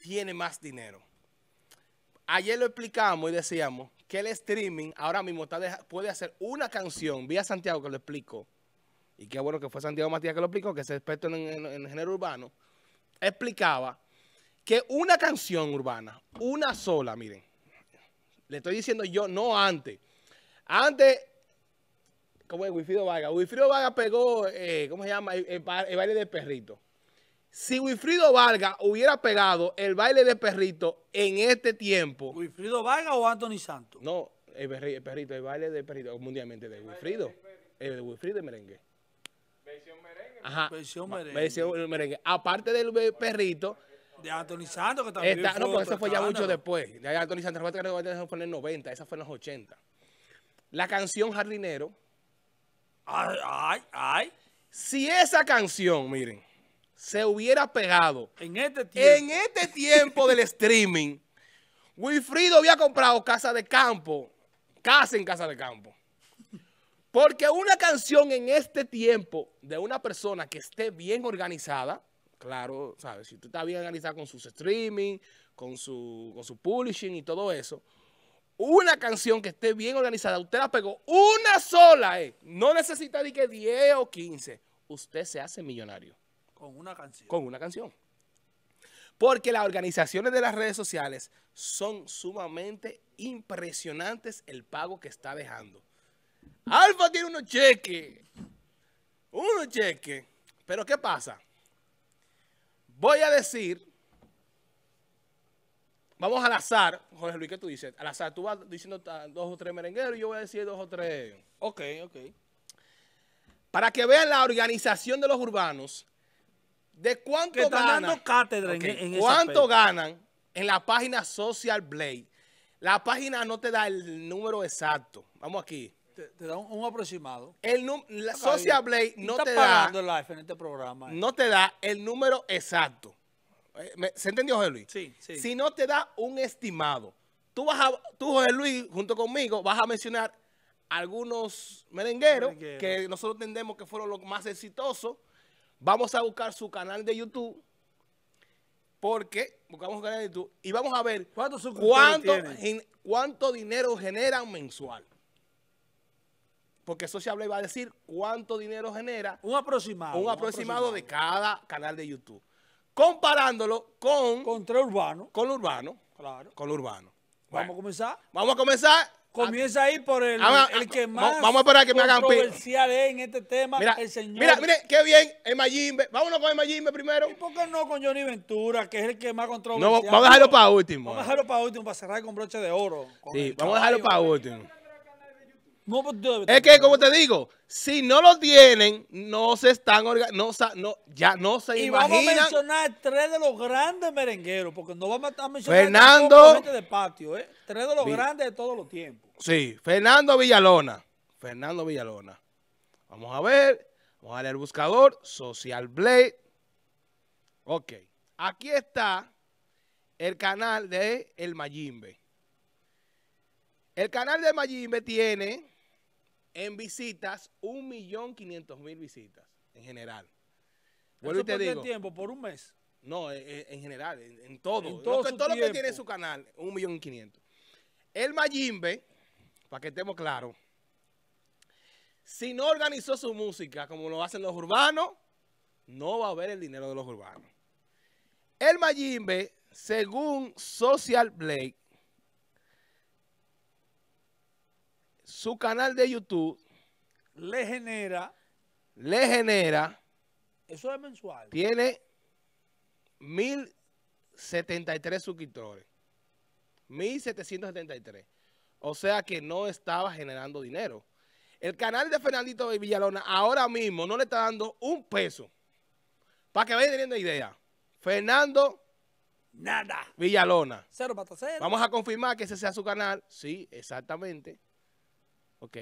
tiene más dinero. Ayer lo explicamos y decíamos que el streaming ahora mismo puede hacer una canción, vía Santiago que lo explicó, y qué bueno que fue Santiago Matías que lo explicó, que es experto en, el género urbano, explicaba que una canción urbana, una sola, miren, le estoy diciendo yo, no antes. Antes, ¿cómo es Wilfrido Vargas? Wilfrido Vargas pegó, eh, ¿cómo se llama? El, baile de perrito. Si Wilfrido Vargas hubiera pegado el baile de perrito en este tiempo. ¿Wilfrido Vargas o Anthony Santos? No, el, perrito, el baile de perrito mundialmente de Wilfrido. El de Wilfrido de merengue. Versión merengue. Ajá. Versión merengue. Versión merengue. Aparte del perrito de Anthony Santos, que también Esta, No, porque eso fue ya mucho después. Ya Anthony Santos fue en el 90, esa fue en los 80. La canción Jardinero. Ay, ay, ay. Si esa canción, miren, se hubiera pegado en este tiempo, en este tiempo del streaming, Wilfrido había comprado casa de campo, casa en casa de campo. Porque una canción en este tiempo de una persona que esté bien organizada, Claro, ¿sabes? Si tú estás bien organizado con sus streaming, con su, con su publishing y todo eso, una canción que esté bien organizada, usted la pegó una sola, eh. no necesita de que 10 o 15. Usted se hace millonario. Con una canción. Con una canción. Porque las organizaciones de las redes sociales son sumamente impresionantes el pago que está dejando. Alfa tiene unos cheques. Unos cheques. Pero ¿qué pasa? Voy a decir, vamos al azar, Jorge Luis, ¿qué tú dices? Al azar, tú vas diciendo dos o tres merengueros y yo voy a decir dos o tres. Ok, ok. Para que vean la organización de los urbanos, de cuánto ganan. cátedra en, ¿Cuánto ganan en la página Social Blade? La página no te da el número exacto. Vamos aquí te, da un, aproximado. El la Social Blade no te da. en este programa. Eh. No te da el número exacto. Eh, ¿Se entendió, José Luis? Sí, sí. Si no te da un estimado. Tú, vas a, tú, José Luis, junto conmigo, vas a mencionar algunos merengueros que nosotros entendemos que fueron los más exitosos. Vamos a buscar su canal de YouTube. Porque buscamos su canal de YouTube y vamos a ver cuánto, cuánto dinero generan mensual porque y va a decir cuánto dinero genera. Un aproximado. Un, aproximado, de cada canal de YouTube. Comparándolo con... Contra urbano. Con lo urbano. Claro. Con lo urbano. ¿Vamos a comenzar? Vamos a comenzar. Comienza ahí por el, el que más vamos a esperar que me hagan controversial es en este tema, mira, el señor. Mira, mire, qué bien, el Mayimbe. Vámonos con el Mayimbe primero. ¿Y por qué no con Johnny Ventura, que es el que más controversial? No, vamos a dejarlo para último. Vamos a dejarlo para último, para cerrar con broche de oro. Sí, vamos a dejarlo para último. Pues, es que, como te digo, si no lo tienen, no se están no, no ya no se y imaginan. Vamos a mencionar tres de los grandes merengueros, porque no vamos a mencionar Fernando, gente de patio, ¿eh? Tres de los grandes de todos los tiempos. Sí, Fernando Villalona. Fernando Villalona. Vamos a ver. Vamos a darle el buscador. Social Blade. Ok. Aquí está el canal de El Mayimbe. El canal de Mayimbe tiene en visitas, 1.500.000 visitas en general. Vuelvo te digo. tiempo? ¿Por un mes? No, en, eh, eh, en general, en, todo. En todo, lo, que, todo lo que tiene su canal, 1.500.000. El Mayimbe, para que estemos claros, si no organizó su música como lo hacen los urbanos, no va a haber el dinero de los urbanos. El Mayimbe, según Social Blake, su canal de YouTube le genera, le genera, eso es mensual. Tiene 1073 suscriptores. 1773. O sea que no estaba generando dinero. El canal de Fernandito Villalona ahora mismo no le está dando un peso. Para que vayan teniendo idea. Fernando Nada. Villalona. Cero para cero. Vamos a confirmar que ese sea su canal. Sí, exactamente. Ok,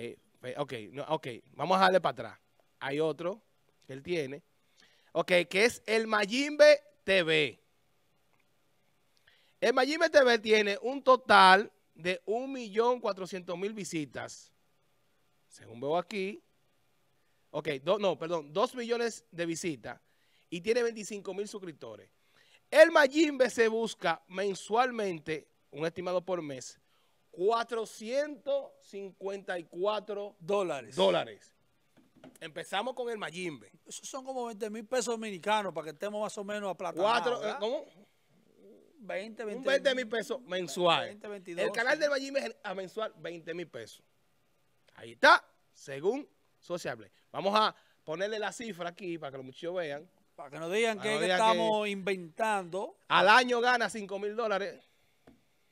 ok, no, ok, vamos a darle para atrás. Hay otro que él tiene. Ok, que es el Mayimbe TV. El Mayimbe TV tiene un total de 1.400.000 visitas. Según veo aquí. Ok, no, perdón, 2 millones de visitas. Y tiene 25.000 suscriptores. El Mayimbe se busca mensualmente, un estimado por mes, 454 Dólares. dólares. Empezamos con el Mayimbe. Esos son como 20 mil pesos dominicanos para que estemos más o menos Cuatro, aplatados. eh. ¿Cómo? 20, 20, Un 20 mil pesos mensual. 20, 22, el canal sí. del Mayimbe es a mensual 20 mil pesos. Ahí está, según Sociable. Vamos a ponerle la cifra aquí para que los muchachos vean. Para que nos digan Para que, que que digan estamos inventando. Al año gana 5 mil dólares.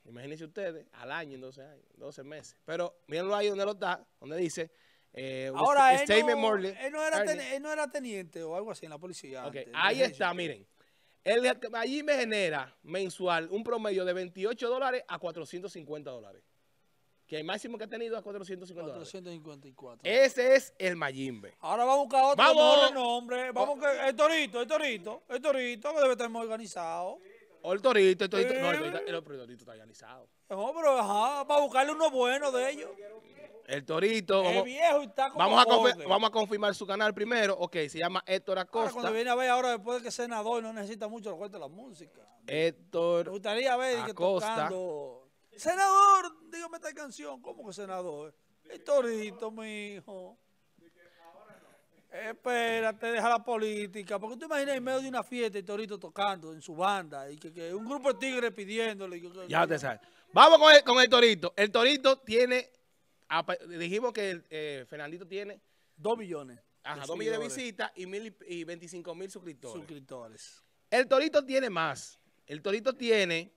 Imagínense ustedes, al año en 12 años, 12 meses. Pero mírenlo ahí donde lo está, donde dice. Eh, Ahora, él no, Morley- él, no era Earning. ten- él no era teniente o algo así en la policía. Ok, antes, ahí está, miren. El, allí me genera mensual un promedio de 28 dólares a 450 dólares. Que el máximo que ha tenido es 450 dólares. 454. Ese es el Mayimbe. Ahora vamos a buscar otro Vamos. nombre. Vamos que el torito, el torito, el torito que debe estar muy organizado. O el torito, el torito. No, el Eh. torito, el torito está organizado. No, pero ajá, para buscarle uno bueno de ellos. El torito. Vamos, viejo y está como vamos, a vamos a confirmar su canal primero. Ok, se llama Héctor Ahora, cuando Acosta. viene a ver ahora después de que es senador no necesita mucho lo cuenta la música. Me Héctor. gustaría ver que Acosta. tocando. Senador, dígame esta canción. ¿Cómo que senador? El torito, mi hijo. Espérate, deja la política. Porque tú imaginas en medio de una fiesta el torito tocando en su banda y que, que un grupo de tigres pidiéndole. que- que- Ya te sabes. Vamos con el, con el torito. El torito tiene. Dijimos que el, eh, Fernandito tiene Dos millones. ajá, dos millones de visitas y, mil y, y 25 mil suscriptores. Suscriptores. El Torito tiene más. El Torito tiene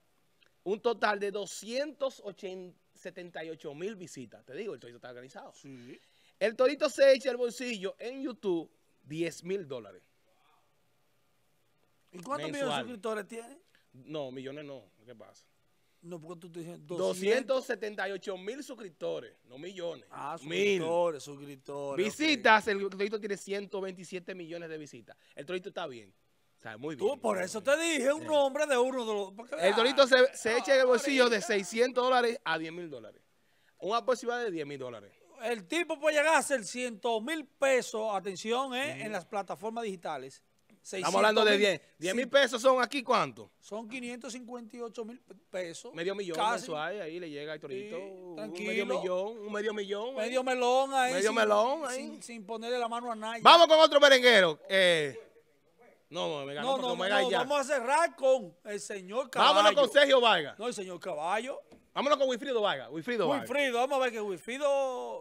un total de 278 mil visitas. Te digo, el Torito está organizado. Sí. El Torito se echa el bolsillo en YouTube 10 mil dólares. ¿Y cuántos millones de suscriptores tiene? No, millones no. ¿Qué pasa? No, porque tú te dices 278 mil suscriptores, no millones. Ah, mil. suscriptores, suscriptores. ok. Visitas, el Torito tiene 127 millones de visitas. El Torito está bien. O sea, muy bien. Tú, por eso te dije un nombre de uno de los. porque, El ah, Torito se, se echa en el bolsillo de ahorita. 600 dólares a 10 mil dólares. Un aproximado de 10 mil dólares. El tipo puede llegar a ser 100 mil pesos, atención, eh, en las plataformas digitales. Estamos hablando de 10. 10 mil pesos son aquí cuánto? Son 558 mil pesos. Medio millón Casi. mensual, ahí le llega al Torito. Sí, un tranquilo. medio millón, un medio millón. ahí. Medio melón ahí. Medio sin- melón ahí. Sin, sin ponerle la mano a nadie. Vamos con otro merenguero. Eh, no, me ganó No, no, no, me no, ya. vamos a cerrar con el señor Caballo. Vámonos con Sergio Vargas. No, el señor Caballo. Vámonos con Wilfrido Vargas. Wilfrido. Wilfrido, vamos a ver que Wilfrido.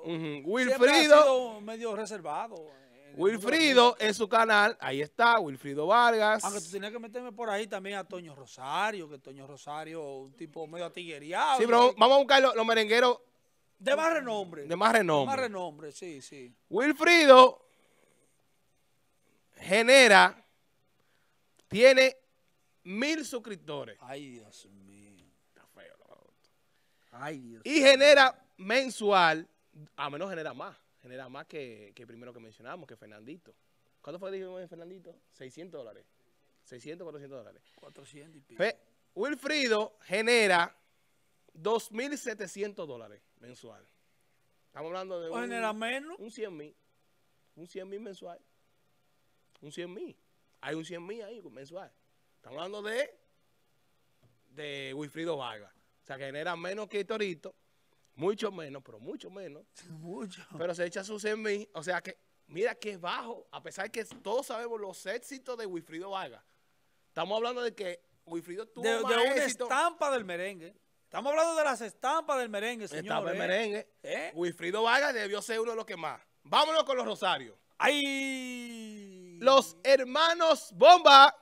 Ha Wilfrido, sido medio reservado. de Wilfrido en su canal, ahí está, Wilfrido Vargas. Aunque tú tenías que meterme por ahí también a Toño Rosario, que Toño Rosario, un tipo medio atigueriado. Sí, pero vamos a buscar los, los merengueros De más renombre. de más De renombre. más renombre, sí, sí. Wilfrido genera, tiene mil suscriptores. Ay, Dios mío. Ay, Dios. Y genera mensual, a menos genera más, genera más que, que primero que mencionamos, que Fernandito. ¿Cuánto fue que dijimos de Fernandito? 600 dólares. 600, 400 dólares. 400 y pico. Fe- Wilfrido genera 2.700 dólares mensual. Estamos hablando de ¿O un, genera menos? un 100 mil. Un 100 mil mensual. Un 100 mil. Hay un 100 mil ahí mensual. Estamos hablando de, de Wilfrido Vargas. O sea, genera menos que Torito. Mucho menos, pero mucho menos. Mucho. Pero se echa sus 100 mil. O sea que, mira que es bajo. A pesar que todos sabemos los éxitos de Wilfrido Vargas. Estamos hablando de que Wilfrido tuvo De, de una éxito. estampa del merengue. Estamos hablando de las estampas del merengue, señor. Estaba en merengue. ¿Eh? Wilfrido Vargas debió ser uno de los que más. Vámonos con los Rosarios. ¡Ay! Los hermanos Bomba.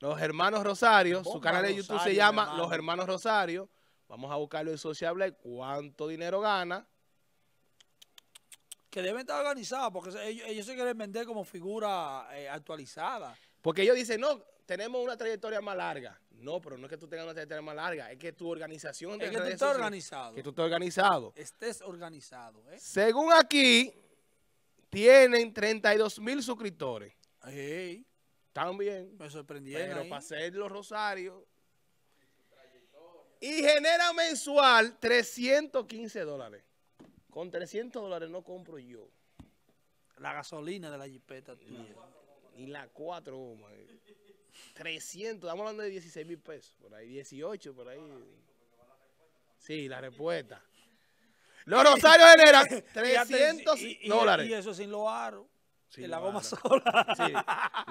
Los hermanos Rosario. su canal de YouTube Rosario, se llama hermano. Los Hermanos Rosario. Vamos a buscarlo en Sociable. ¿Cuánto dinero gana? Que deben estar organizados porque ellos, ellos se quieren vender como figura eh, actualizada. Porque ellos dicen, no, tenemos una trayectoria más larga. No, pero no es que tú tengas una trayectoria más larga. Es que tu organización de Es que tú estás sociales- organizado. Que tú estás organizado. Estés organizado, ¿eh? Según aquí, tienen 32 mil suscriptores. Ey, Bien. me sorprendieron Pero ahí. para hacer los rosarios. Y genera mensual 315 dólares. Con 300 dólares no compro yo. La gasolina de la jipeta tuya. Ni la cuatro gomas. eh. 300, estamos hablando de 16 mil pesos, por ahí, 18, por ahí. Sí, la respuesta. Los rosarios generan Y 300 aten- y- y- dólares. Y eso sin los aros. Sí, la goma sola. Sí,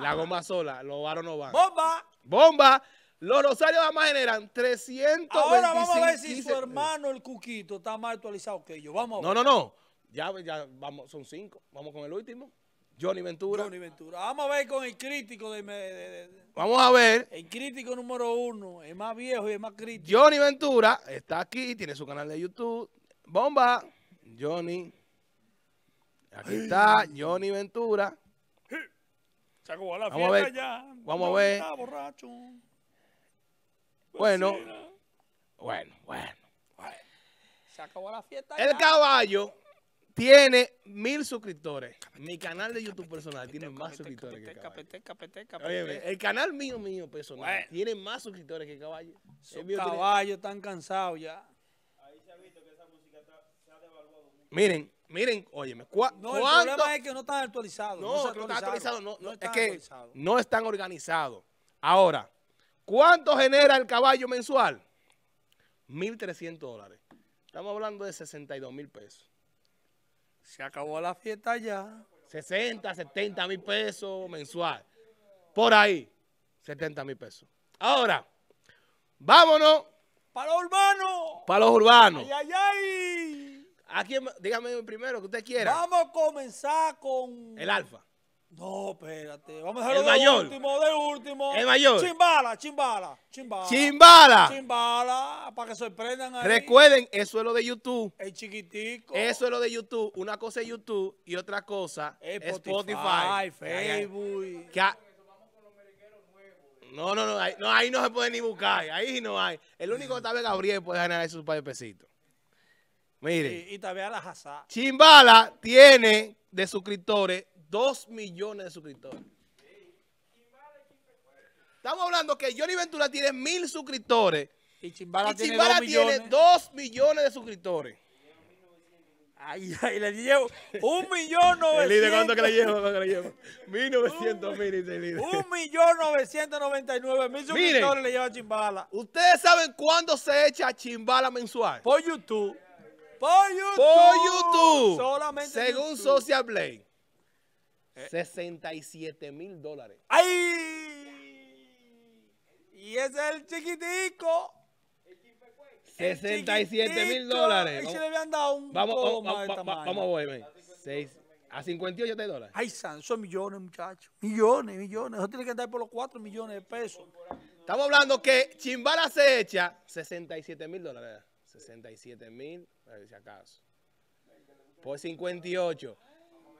la goma sola, los varos no van. ¡Bomba! Bomba, los rosarios además generan 325 Ahora vamos a ver si 15 su hermano, el Cuquito, está más actualizado que yo. Vamos a No, ver. no, no. Ya, ya vamos, son cinco. Vamos con el último. Johnny Ventura. Johnny Ventura. Vamos a ver con el crítico de, de- de- de- Vamos a ver. el crítico número uno, el más viejo y el más crítico. Johnny Ventura está aquí, tiene su canal de YouTube. Bomba. Johnny. Aquí está Johnny Ventura. Se acabó la Vamos a fiesta ver, ya. vamos a ver. está borracho. Bueno, bueno, bueno. Se acabó la fiesta El ya. caballo tiene mil suscriptores. Mi canal de YouTube personal tiene más suscriptores que el caballo. El canal mío, mío personal, Bueno. tiene más suscriptores que el caballo. Tiene- caballos están cansados ya. Miren, miren, óyeme, ¿cuá- No, el problema es que no están actualizados. No, que no están actualizados, no, no, es están que actualizados. no están organizados. Ahora, ¿cuánto genera el caballo mensual? 1.300 dólares. Estamos hablando de 62 mil pesos. Se acabó la fiesta ya. 60, 70 mil pesos mensual. Por ahí, 70 mil pesos. Ahora, vámonos ¡Para los urbanos! para los urbanos. ¡Ay, ay, ay! ¿A quién? Dígame primero que usted quiera. Vamos a comenzar con... El alfa. No, espérate. Vamos a dejarlo El de mayor. último, de último. El mayor. Chimbala, chimbala, chimbala. Chimbala. Chimbala, para que sorprendan ahí. Recuerden, eso es lo de YouTube. El chiquitico. Eso es lo de YouTube. Una cosa es YouTube y otra cosa es Spotify, Spotify. Facebook. Que a- No, no, no ahí, no, ahí no se puede ni buscar. Ahí no hay. El único que sabe Gabriel puede ganar esos par de pesitos. Miren, Y, y también a la Hazá. Chimbala tiene de suscriptores 2 millones de suscriptores. Estamos hablando que Johnny Ventura tiene mil suscriptores Y Chimbala y tiene Chimbala dos millones. tiene 2 millones de suscriptores. Ay, ay, le llevo un millón El líder, novecientos. ¿cuánto que le llevo? ¿Cuánto que le llevo? 1900 mil, dice el líder. Un millón novecientos noventa y nueve mil Miren. suscriptores le lleva Chimbala. ¿Ustedes saben cuándo se echa Chimbala mensual? Por YouTube. Por YouTube. Por YouTube. Solamente Según YouTube. Social Blade. 67 mil dólares. ¡Ay! Y ese es el chiquitico. el 67 mil dólares. Si le habían dado un Vamos, poco vamos, más vamos, vamos a ver. a 58 de dólares. Ay, San, son millones, muchachos. Millones, millones. Eso tiene que andar por los 4 millones de pesos. Estamos hablando que Chimbala se echa 67 mil dólares. 67 mil, a ver si acaso. Por 58.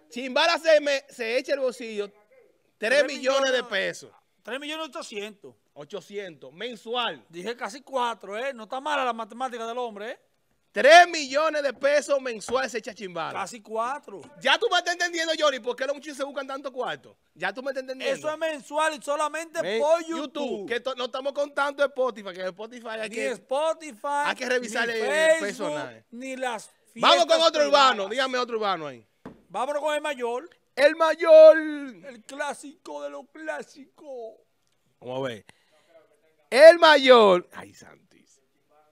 Chimbala se, me- se echa el bolsillo 3 Tres millones de pesos. 3 millones 800. 800 mensual. Dije casi 4, ¿eh? No está mala la matemática del hombre, ¿eh? 3 millones de pesos mensuales se echa Chimbala. Casi 4. Ya tú me estás entendiendo, Johnny, por qué los muchachos se buscan tanto cuarto. Ya tú me estás entendiendo. Eso es mensual y solamente Men, por YouTube. que to- no estamos contando Spotify, que Spotify hay ni que... Spotify, hay que revisar el personaje. ni las Vamos con otro urbano, dígame otro urbano ahí. Vámonos con el mayor, El mayor. el clásico de los clásicos. Vamos a ver. El mayor. Ay, Santis.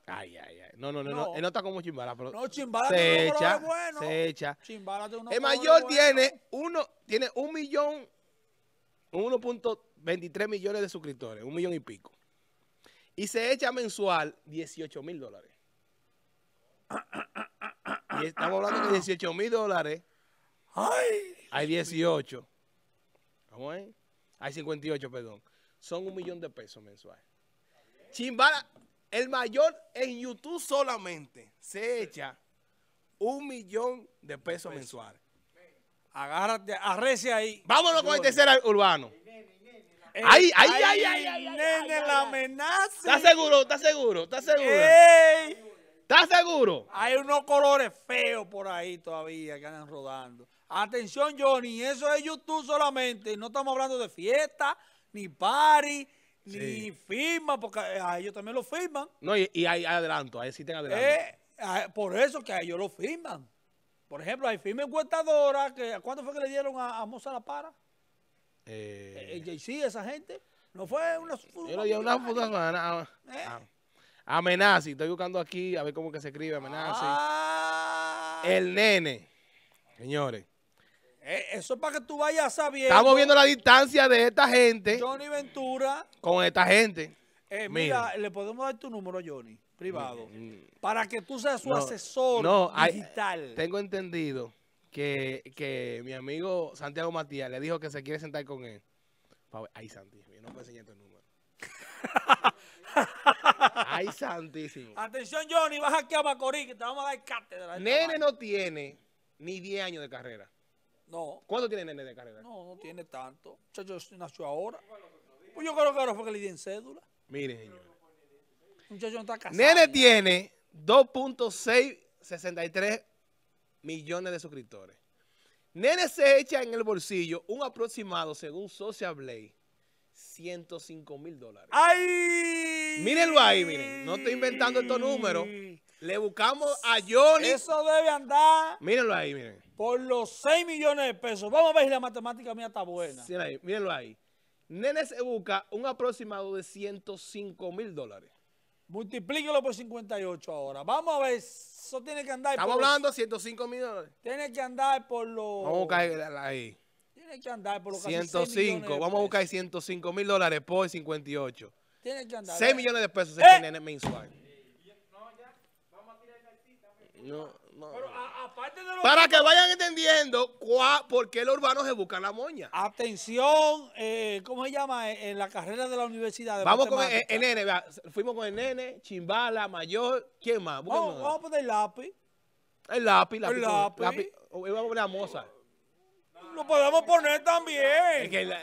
Ay, ay, ay. No, no, no, no. Él no está como Chimbala, pero No, Chimbala se tiene unos echa, buenos. se echa. Chimbala tiene El mayor tiene uno, tiene un millón, 1.23 millones de suscriptores, un millón y pico. Y se echa mensual 18 mil dólares. Y estamos hablando de 18 mil dólares. Ay, Hay 18. Vamos a ver. Hay 58, perdón. Son un millón de pesos mensual. Chimbala, el mayor en YouTube solamente se echa un millón de pesos mensuales. agárrate, arrece ahí. Vámonos con el tercer urbano. Ay, ay, ay, ay, ay, ay, nene, la amenaza. ¿Estás seguro? ¿Estás seguro? ¿Estás seguro? Ey, ¿Estás seguro? hay unos colores feos por ahí todavía que andan rodando. Atención, Johnny, eso es YouTube solamente. No estamos hablando de fiesta, ni party, Sí. ni firma, porque a ellos también lo firman. No, y, y hay adelanto, ahí existen adelanto. Eh, por eso que a ellos lo firman. Por ejemplo, hay firma encuestadora que ¿cuánto fue que le dieron a, a Moza La Para? Eh, El JC, esa gente. No fue una... Yo le una puta semana. ¿Eh? Ah, Amenazi. Estoy buscando aquí a ver cómo que se escribe Amenazi. Ah, El nene. Señores. Eh, eso es para que tú vayas sabiendo. Estamos viendo la distancia de esta gente Johnny Ventura. con esta gente. Eh, Mira. mira, le podemos dar tu número a Johnny, privado, Mm, para que tú seas su No, asesor no, hay- digital. Tengo entendido que, que mi amigo Santiago Matías le dijo que se quiere sentar con él. Ay, santísimo, yo no puedo enseñar tu número. Ay, santísimo. Atención, Johnny, vas aquí a Macorís, que te vamos a dar cátedra. Nene no tiene ni 10 años de carrera. No, ¿Cuánto tiene Nene de carrera? no, no tiene tanto. Muchacho nació ahora. Pues yo creo que ahora fue que le di en cédula. Miren, señores. Muchacho no está casado. Nene tiene 2.663 millones de suscriptores. Nene se echa en el bolsillo un aproximado, según Social Blade, 105 mil dólares. ¡Ay! Mírenlo ahí, miren. No estoy inventando estos números. Le buscamos a Johnny. Eso debe andar Mírenlo ahí, miren. por los 6 millones de pesos. Vamos a ver si la matemática mía está buena. Mírenlo ahí, mírenlo ahí. Nene se busca un aproximado de 105 mil dólares. Multiplíquelo por 58 ahora. Vamos a ver. Eso tiene que andar Estamos por los- hablando de 105 mil dólares. Tiene que andar por los. Vamos a buscar ahí. Tiene que andar por los casi 6 millones 105. de Vamos a buscar pesos. 105 mil dólares por 58. Tiene que andar. 6 millones de pesos ¡Eh! ese nene mensual. No, no. Pero a- aparte de los Para que vayan entendiendo cuá- por qué los urbanos se buscan la moña. Atención, eh, ¿cómo se llama? Eh, En la carrera de la universidad. de Vamos con el, el nene, vea, fuimos con el nene, Chimbala, Mayor, ¿quién más? Vamos, vamos a poner lápiz. El lápiz, lápiz. El con- lápiz. o Vamos a poner a Mozart. Lo podemos poner también. Es que el-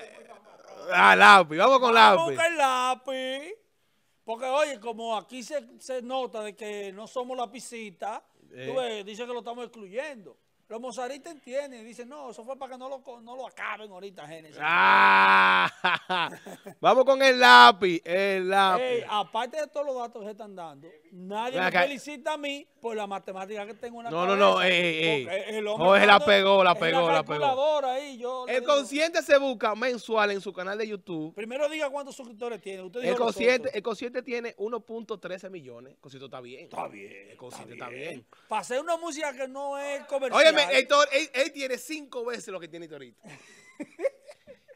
ah, lápiz, vamos con Vamos lápiz. buscar el lápiz. Porque, oye, como aquí se, se nota de que no somos lapicitas. Tú ves, dice que lo estamos excluyendo. Los mozaristas entienden dicen, no, eso fue para que no lo, no lo acaben ahorita, Génesis. Ah, vamos con el lápiz, el lápiz. Ey, aparte de todos los datos que se están dando, nadie me acá. felicita a mí por la matemática que tengo en la No, no, cabeza. no, ey, ey, ey. Porque el hombre Jorge la pegó, la pegó, la pegó. ahí, yo El consciente se busca mensual en su canal de YouTube. Primero diga cuántos suscriptores tiene. Usted El consciente, el consciente tiene 1.13 millones. El consciente está bien. Está bien. El consciente está bien. Para hacer una música que no es comercial. Óyeme, Héctor, él, él tiene cinco veces lo que tiene Torito.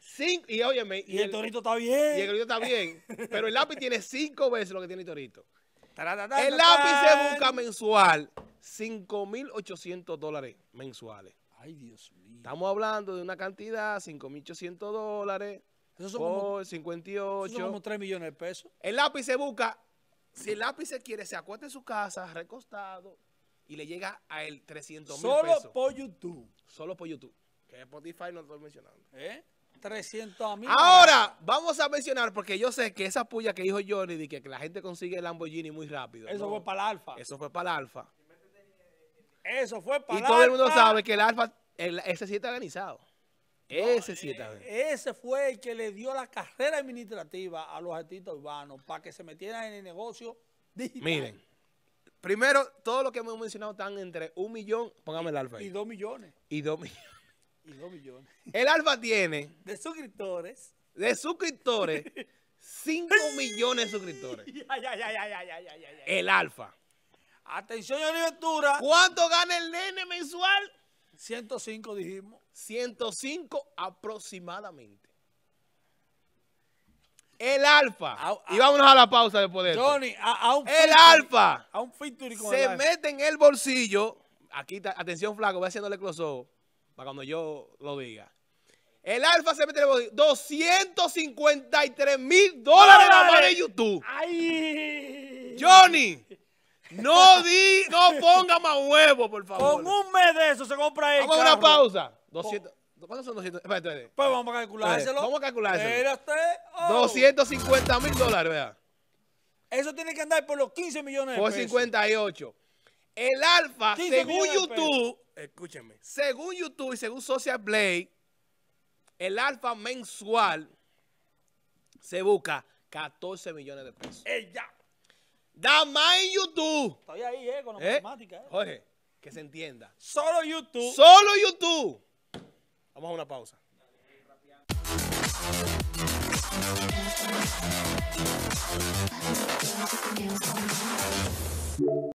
Cinco, y óyeme, y el torito está bien. y el Torito está bien. Pero el lápiz tiene cinco veces lo que tiene Torito. El lápiz se busca mensual 5.800 dólares mensuales. Ay, Dios mío. Estamos hablando de una cantidad, 5.800 dólares como, por esos 58. son como 3 millones de pesos. El lápiz se busca, si el lápiz se quiere, se acuesta en su casa, recostado, y le llega a él 300 mil Solo pesos. por YouTube. Solo por YouTube. Que Spotify no estoy mencionando. ¿Eh? 300 mil. Ahora, vamos a mencionar, porque yo sé que esa puya que dijo Johnny, de que, que la gente consigue el Lamborghini muy rápido. Eso no. fue para el alfa. Eso fue para el Alfa. Eso fue para Y el todo el mundo Alfa. sabe que el Alfa, el- ese sí está organizado. Ese sí está organizado. Ese fue el que le dio la carrera administrativa a los artistas urbanos para que se metieran en el negocio digital. Miren, primero, todo lo que hemos mencionado están entre un millón, póngame el Alfa Y dos millones. y dos millones. Y dos millones. El Alfa tiene De suscriptores. de suscriptores 5 millones de suscriptores. Ay, ay, ay, ay, ay. El Alfa. Atención, Johnny Ventura. ¿Cuánto gana el nene mensual? 105 dijimos. 105 aproximadamente. El Alfa. Y vámonos a la pausa después de esto. Johnny, a, a un El Alfa A un con se el mete en el bolsillo. Aquí está, atención flaco, voy haciéndole close up para cuando yo lo diga. El Alfa se mete en el bolsillo. 253 mil dólares nada más de YouTube. ¡Ay! Johnny, no di, no ponga más huevo, por favor. Con un mes de eso se compra el Vamos a una pausa. 200, ¿Cuántos son 200? Espérate, espérate. Pues vamos a calculárselo. Vamos a calculárselo. Espérate. Oh. 250 mil dólares, vea. Eso tiene que andar por los 15 millones de Por pesos. 58. El Alfa, 15 según YouTube, escúchenme, según YouTube y según Social Blade, el Alfa mensual se busca 14 millones de pesos. ¡Ey, ya! Da más en YouTube. Estoy ahí, eh, con la ¿Eh? matemática, eh. Jorge, que se entienda. Solo YouTube. Solo YouTube. Vamos a una pausa.